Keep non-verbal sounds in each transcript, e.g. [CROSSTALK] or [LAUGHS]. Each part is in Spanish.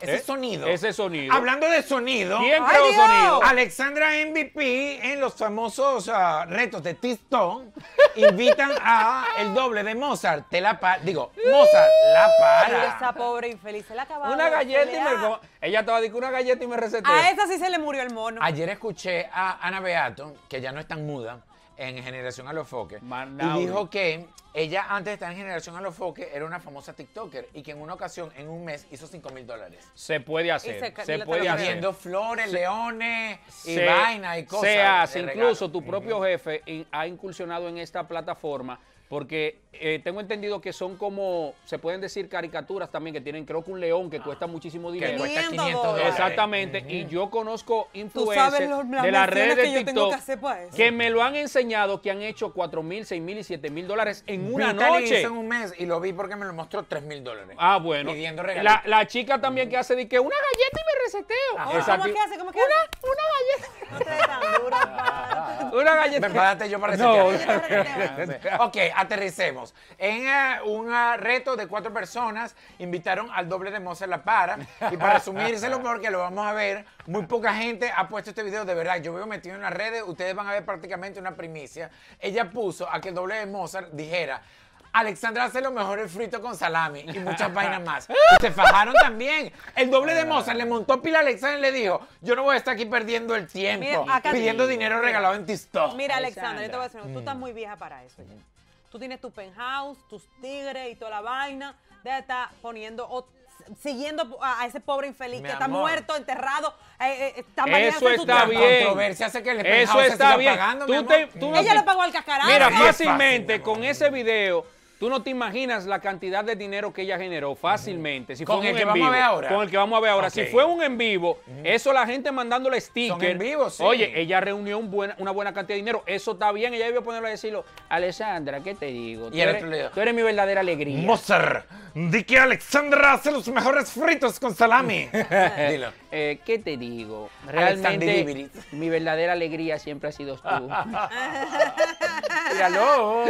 Ese ¿Eh? sonido. Ese sonido. Hablando de sonido. ¿Quién ¡Ay, creó Dios! sonido? Alexandra MVP en los famosos ah, retos de TikTok invitan a el doble de Mozart. Te la pa- digo, Mozart la Ay, esa para. pobre infeliz, se la acababa Una galleta y me... Ella estaba diciendo una galleta y me receté. A esa sí se le murió el mono. Ayer escuché a Ana Beato, que ya no es tan muda, en Generación a los Foques, y dijo que ella antes de estar en Generación a los Foques era una famosa TikToker y que en una ocasión, en un mes, hizo 5 mil dólares. Se puede hacer. Y se- Se, puede hacer. Haciendo flores, leones y se- vaina y cosas. Se hace, incluso tu propio jefe ha incursionado en esta plataforma porque eh, tengo entendido que son como, se pueden decir caricaturas también, que tienen creo que un león que cuesta muchísimo Que dinero. cuesta 500 500 dólares. Exactamente, y yo conozco influencers sabes los- las de las redes de que TikTok que que me lo han enseñado que han hecho 4 mil, 6 mil y 7 mil dólares en una Vitaly noche. en un mes y lo vi porque me lo mostró 3 mil dólares. Ah, bueno. Pidiendo La, la chica también que hace de que una galleta y me reseteo. ¿Cómo, Esa cómo ti- que hace? ¿Cómo que hace? Una galleta. [LAUGHS] No te tan duro, [LAUGHS] pa. Una galleta. Me yo para No, resetear. [LAUGHS] Ok, aterricemos. En eh, un eh, reto de cuatro personas, invitaron al doble de Mozart La Para. Y para resumírselo, [LAUGHS] porque lo vamos a ver, muy poca gente ha puesto este video de verdad. Yo veo metido en las redes, ustedes van a ver prácticamente una primicia. Ella puso a que el doble de Mozart dijera. Alexandra hace lo mejor el frito con salami y muchas vainas más. Y [LAUGHS] se fajaron también. El doble de Mozart le montó pila a Alexandra y le dijo, yo no voy a estar aquí perdiendo el tiempo, Mira, acá- pidiendo dinero regalado en TikTok. Mira, Alexandra, yo te voy a decir, algo. Mm. tú estás muy vieja para eso ya. Tú tienes tu penthouse, tus tigres y toda la vaina. Deja de estar poniendo, o- siguiendo a, a ese pobre infeliz Mi que está amor. muerto, enterrado, eh, eh, está Eso bañándose en su está tumba. La bien. controversia hace que el Eso penthouse se está siga bien. pagando, Tú te- amor. tú no Ella te- lo pagó al cascarazo. Mira, Así es fácil, fácilmente amor. con ese video, tú no te imaginas la cantidad de dinero que ella generó fácilmente. Si ¿Con fue el un que en vamos a vivo. ver ahora? Con el que vamos a ver ahora. Si fue un en vivo, eso la gente mandándole sticker. en vivo, sí. Oye, ella reunió un buena- una buena cantidad de dinero. Eso está bien. Ella debió ponerlo a decirlo. Alessandra, ¿qué te digo? Y Tú el eres, le tú eres mi verdadera alegría. Mozart, di que Alexandra hace los mejores fritos con salami. [LAUGHS] Dilo. Eh, ¿Qué te digo? Realmente mi verdadera alegría siempre ha sido tú. [LAUGHS] Míralo.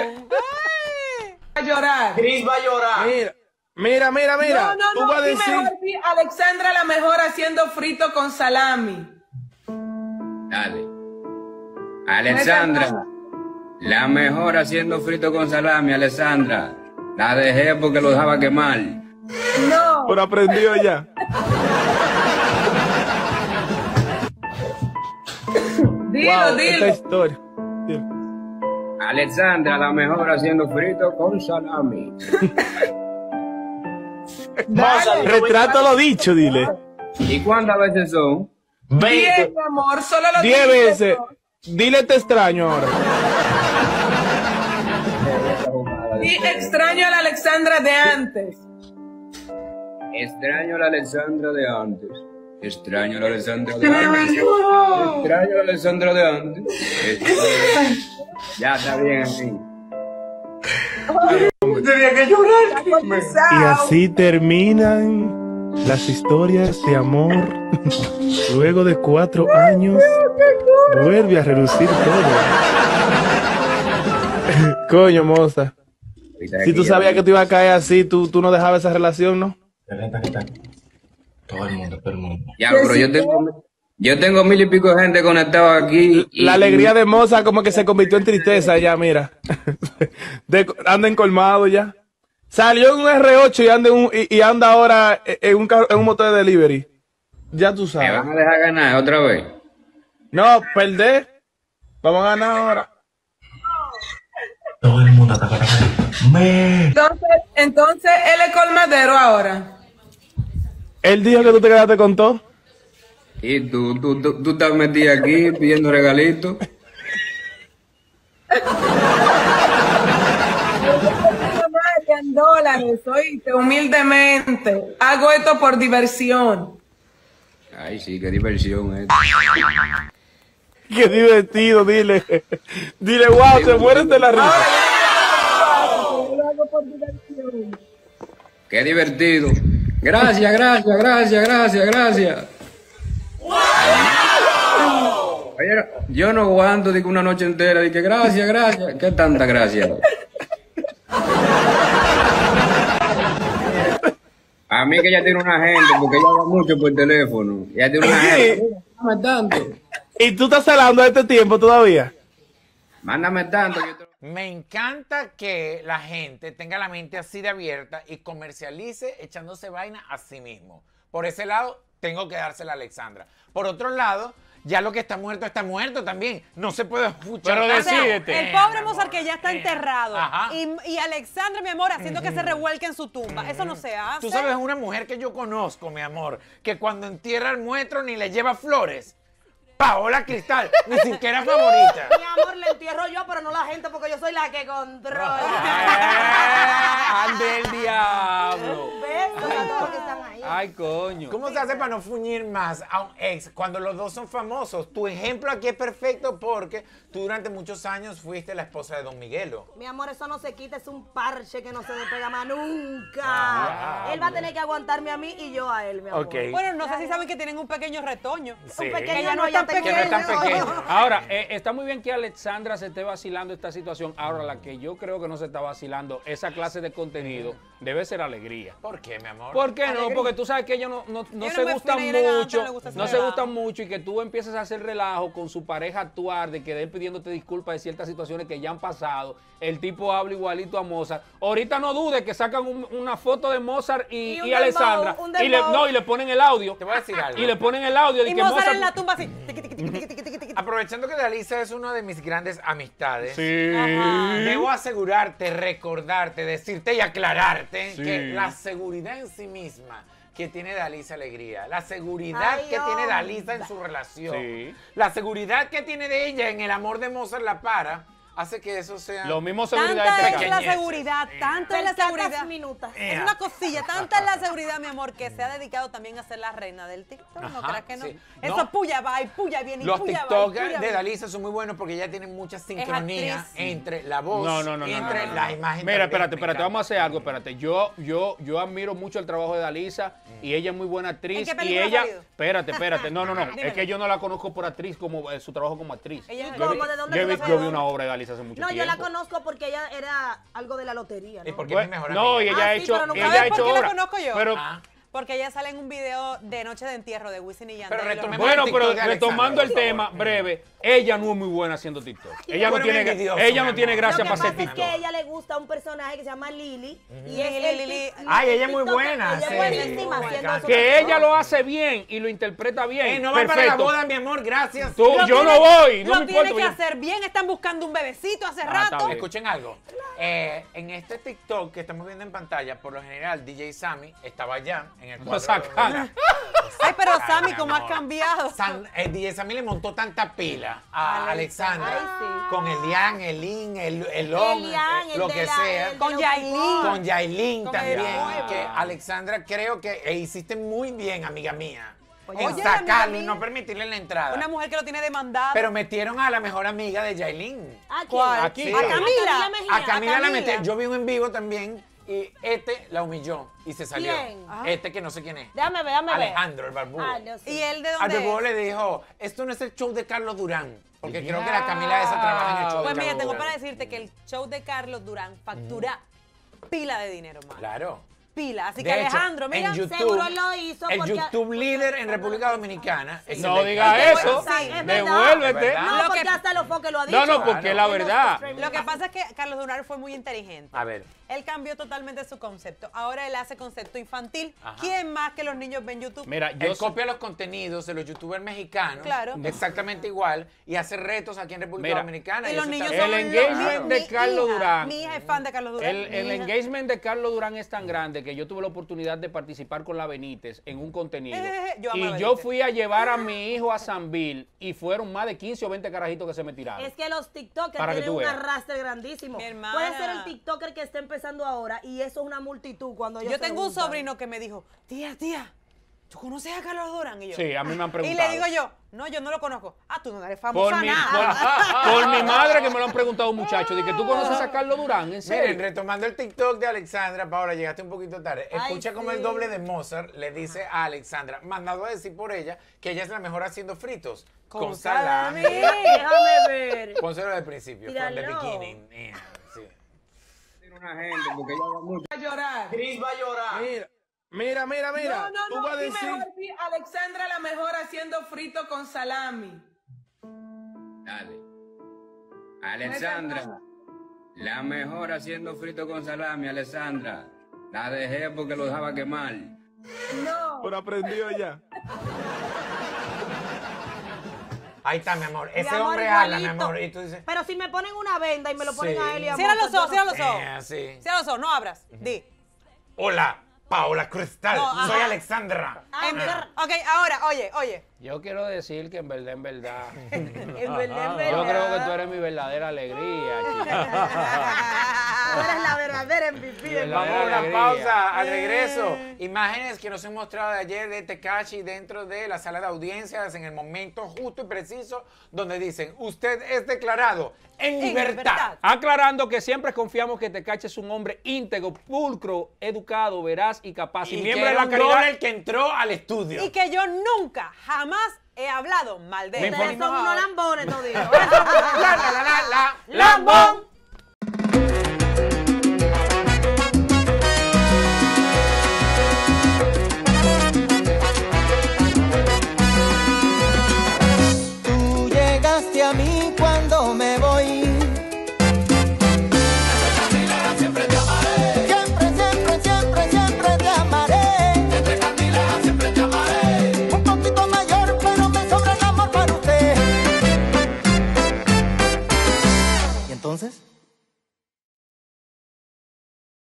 A llorar. Cris va a llorar. Mira, mira, mira, mira. No, no, Tú no. vas a decir. mejor Alexandra la mejor haciendo frito con salami. Dale. Alessandra, la mejor haciendo frito con salami, Alessandra. La dejé porque lo dejaba quemar. No. Pero aprendió ya. Dilo, wow, dilo. esta historia. Dilo. Alessandra, la mejor haciendo frito con salami. [LAUGHS] Dale. Retrato lo dicho, dile. ¿Y cuántas veces son? Diez, mi amor, solo lo Diez dices veces. tú. Dile te extraño ahora. Di extraño a la Alexandra de antes. Extraño a la Alessandra de antes. Extraño a la Alessandra de antes. Extraño a la Alessandra de antes. [LAUGHS] Ya está bien así. Y así terminan las historias de amor. Luego de cuatro años, vuelve a relucir todo. Coño, moza. Si tú sabías que te iba a caer así, tú, tú no dejabas esa relación, ¿no? Todo el mundo, todo el mundo. Ya, pero yo tengo, yo tengo mil y pico de gente conectado aquí. y- La alegría de moza como que se convirtió en tristeza ya, mira. [LAUGHS] De- anda encolmado ya. Salió en un R8 y anda, en un- y, y anda ahora en un, carro- en un motor de delivery. Ya tú ¿Me sabes. van a dejar ganar otra vez? No, perder. Vamos a ganar ahora. Todo el mundo está para Me. Entonces, entonces él es colmadero ahora. Él dijo que tú te quedaste con todo. Y tú, tú, tú, tú estás metida aquí pidiendo regalitos. en dólares, oíste, humildemente. Hago esto por diversión. Ay, sí, qué diversión es. Qué divertido, dile. Dile, wow, se mueren de la risa. Lo hago por diversión. Qué divertido. Gracias, gracias, gracias, gracias, gracias. Yo no aguanto de que una noche entera, de que gracias, gracias. ¿Qué tanta gracia? A mí que ella tiene una gente, porque ella habla mucho por teléfono. Ella tiene una gente. [LAUGHS] Mándame tanto. ¿Y tú estás celando a este tiempo todavía? Mándame tanto. yo te- Me encanta que la gente tenga la mente así de abierta y comercialice echándose vaina a sí mismo. Por ese lado, tengo que dársela a Alexandra. Por otro lado, ya lo que está muerto está muerto también. No se puede escuchar. Pero tanto. O sea, Decídete. el pobre Mozart que ya está eh, enterrado ajá. y, y Alexandra, mi amor, haciendo que se revuelque en su tumba. Eso no se hace. Tú sabes una mujer que yo conozco, mi amor, que cuando entierra al muerto ni le lleva flores. Paola Cristal, ni siquiera favorita. Mi amor, le entierro yo, pero no la gente, porque yo soy la que controla. ¡Eh! ¡Ande el diablo! Besos a todos los que están ahí. Ay, coño. ¿Cómo se hace para no fuñir más a un ex cuando los dos son famosos? Tu ejemplo aquí es perfecto porque tú durante muchos años fuiste la esposa de Don Miguelo. Mi amor, eso no se quita, es un parche que no se despega más nunca. Ah, él va a tener que aguantarme a mí y yo a él, mi amor. Bueno, no sé si saben que tienen un pequeño retoño. Sí. Un pequeño Que ya no no, es Que no es tan pequeño. Ahora, eh, está muy bien que Alexandra se esté vacilando esta situación. Ahora, la que yo creo que no se está vacilando, esa clase de contenido, debe ser alegría. ¿Por qué, mi amor? ¿Por qué no? Porque tú sabes que ellos no, no, no se no me gustan fina y elegante, mucho, no gusta se relajo. gustan mucho y que tú empieces a hacer relajo con su pareja actuar, de que de él pidiéndote disculpas de ciertas situaciones que ya han pasado. El tipo habla igualito a Mozart. Ahorita no dudes que sacan un- una foto de Mozart y, Y un y dembow, Alexandra un y le, dembow. no, y le ponen el audio. Te voy a decir algo. Y le ponen el audio de Y que Mozart Mozart en la tumba así. tiqui, tiqui, tiqui, tiqui, tiqui, tiqui, tiqui. Aprovechando que Dalisa es una de mis grandes amistades. Sí. Debo asegurarte, recordarte, decirte y aclararte Sí. que la seguridad en sí misma que tiene Dalisa Alegría, la seguridad Ay, que tiene. Dalisa en su relación, Sí. la seguridad que tiene de ella en el amor de Mozart La Para, hace que eso sea... Lo mismo seguridad Tanta es la seguridad, tanta es la seguridad. minutas. Es una cosilla, tanta es la seguridad, mi amor, que se ha dedicado también a ser la reina del TikTok. ¿No creas que no? sí. Eso No. puya va y puya viene y Los puya va y TikTok puya de. Dalisa son muy buenos porque ella tiene mucha sincronía entre la voz No, no, no, y no, entre no, no, no. la imagen. Mira, espérate, espérate, vamos a hacer algo, espérate. Yo, yo, yo admiro mucho el trabajo de Dalisa y ella es muy buena actriz. ¿En qué y ella, espérate, espérate, no, no, no, [LAUGHS] es que yo no la conozco por actriz como eh, su trabajo como actriz. Ella es yo, vi, una obra de Dalisa hace mucho No, tiempo. yo la conozco porque ella era algo de la lotería, ¿Y ¿no? por qué es mi Bueno, mejor no, y ella ha Ah, sí, hecho, pero nunca- ella ha ¿Sabes hecho por qué la conozco yo? Pero, Ah. Porque ella sale en un video de Noche de Entierro de Wisin y Yandel. Pero y los- retomemos bueno, pero TikTok retomando el tema breve, ella no es muy buena haciendo TikTok. Ella no tiene, ella no tiene gracia Lo que para hacer pasa es TikTok. que a ella le gusta un personaje que se llama Lili. Y es Lili, Ay, ella es muy TikTok- buena, Ella es buenísima haciendo. Que ella lo hace bien y lo interpreta bien. Eh, no va para la boda, mi amor, gracias. Tú- Lo yo tiene- no voy, no lo me tiene que hacer bien. Están buscando un bebecito hace Ah, rato. Escuchen algo. Eh, en este TikTok que estamos viendo en pantalla, por lo general, DJ Sammy estaba allá en el cuadro. esa cara. Ay, pero Ay, Sammy, ¿cómo has cambiado? San- eh, DJ Sammy le montó tanta pila a Alexandra Ay, sí. con el Lian, el el, el Elian, eh, el lo de que la- sea. el de Con los Yailin. Con Yailin Con también. el- Que Alexandra, creo que e hiciste muy bien, amiga mía. Oye, en amiga sacarlo y mía. no permitirle la entrada. Una mujer que lo tiene demandado. Pero metieron a la mejor amiga de Yailin. ¿A quién? A Camila. Mejía. A Camila la metieron. Yo vi un en vivo también y este la humilló y se salió. ¿Quién? Ah. Este que no sé quién es. Déjame ver, déjame ver. Alejandro, el barbudo. Ah, no sé. ¿Y él de Al dónde barbudo es? le dijo, esto no es el show de Carlos Durán. Porque creo que la Camila esa trabaja en el show Pues de mira, Carlos tengo Durán. para decirte que el show de Carlos Durán factura pila de dinero, más. Claro. Pila. Así De que hecho, Alejandro, mira. YouTube, seguro lo hizo el porque- YouTube líder en República Dominicana. es No de diga Carlos eso. Sí, es. Devuélvete. ¿Verdad? No, Lo porque que- hasta los foques lo ha dicho. No, no, porque la verdad. Lo que pasa es que Carlos Durán fue muy inteligente. A ver. Él cambió totalmente su concepto. Ahora él hace concepto infantil. Ajá. ¿Quién más que los niños ven YouTube? Mira, yo Él soy- copia los contenidos de los youtubers mexicanos. Claro. Exactamente igual. Y hace retos aquí en República Mira, Dominicana. y eso los niños El engagement de mi Carlos hija- Durán. Mi hija es fan de Carlos Durán. El, el engagement de Carlos Durán es tan grande que yo tuve la oportunidad de participar con la Benítez en un contenido. Eh, yo amo a y yo Benítez. fui a llevar a mi hijo a Sanville y fueron más de 15 o 20 carajitos que se me tiraron. Es que los TikTokers Para que tienen un arrastre grandísimo. Mi hermana. Puede ser el TikToker que está empezando ahora y eso es una multitud cuando Yo tengo un sobrino que me dijo, tía, tía, ¿tú conoces a Carlos Durán? Y yo, Sí, a mí me han Y preguntado. le digo yo, no, yo no lo conozco. Ah, tú no eres por famosa mi, nada. por, [LAUGHS] por mi madre que me lo han preguntado muchachos, de que tú conoces a Carlos Durán, en Miren, serio. retomando el TikTok de Alexandra, Paola, llegaste un poquito tarde. Ay, Escucha como el sí. doble de Mozart le dice a Alexandra, mandado a decir por ella, que ella es la mejor haciendo fritos. Con, Con salami. salami. [LAUGHS] Déjame ver. Pónselo del principio, from the beginning. Yeah, sí. Tiene una gente, porque ella habla mucho. A llorar. Cris va a llorar. Mira, Mira, mira, mira. No, no, tú no. vas decir. mejor, Alexandra la mejor haciendo frito con salami. Dale. Alexandra. La mejor haciendo frito con salami, Alexandra. La dejé porque lo dejaba quemar. No. Pero aprendió ya. Ahí está, mi amor. Ese amor, hombre habla, mi amor. Y tú dices. Pero si me ponen una venda y me lo ponen Sí. a él y a Cierra los ojos, yo cierra no- los ojos. Eh, así. Cierra los ojos, no abras. Di. Hola, Paola Cristal. No, ajá. Soy Alexandra. Ah, ok, ahora, oye, oye. Yo quiero decir que en verdad, en verdad. [LAUGHS] En verdad, en Yo creo que verdad. tú eres mi verdadera alegría, [LAUGHS] chica. Eres la verdadera MVP Vamos a una pausa al regreso. Imágenes que nos han mostrado de ayer de Tekashi dentro de la sala de audiencias en el momento justo y preciso donde dicen, usted es declarado en En libertad. Aclarando que siempre confiamos que Tecache es un hombre íntegro, pulcro, educado, veraz y capaz. Y, Y miembro de la caridad. el que entró al estudio. Y que yo nunca, jamás he hablado mal de él. Ustedes son unos lambones, toditos. [LAUGHS] La, la, la, la, la, ¡Lambón! A mí cuando me